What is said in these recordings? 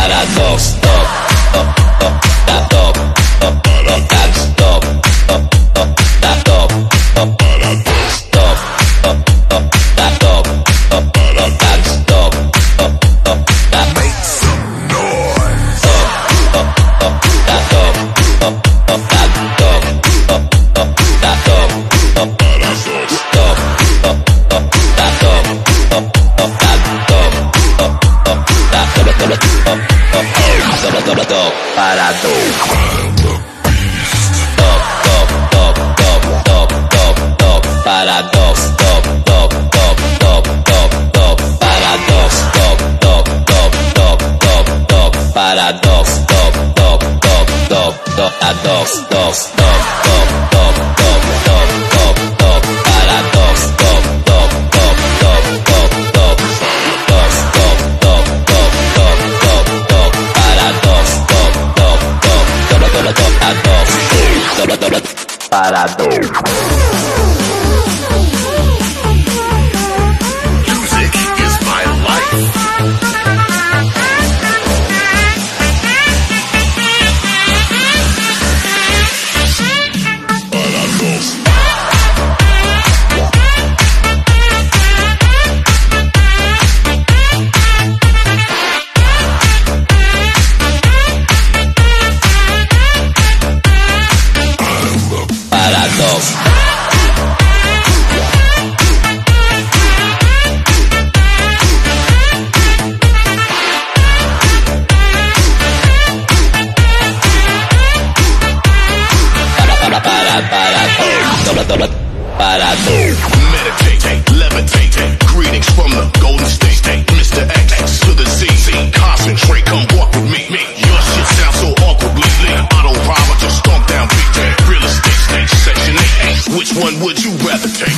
Paradox. Molotov parado. Top, top, top, top, top, top, top, paradox. Top, top, top, top, top, top, paradox. Top, top, top, top, top, top, paradox. Top, paradox. Parador. para, para, para, para, Meditate, levitate, greetings from the golden state. Mr. X to the Z, concentrate, come walk with me. Your shit sounds so awkwardly, I don't rhyme, I just stomp down big. Real estate, state, section 8, which one would you rather take?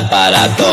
aparato.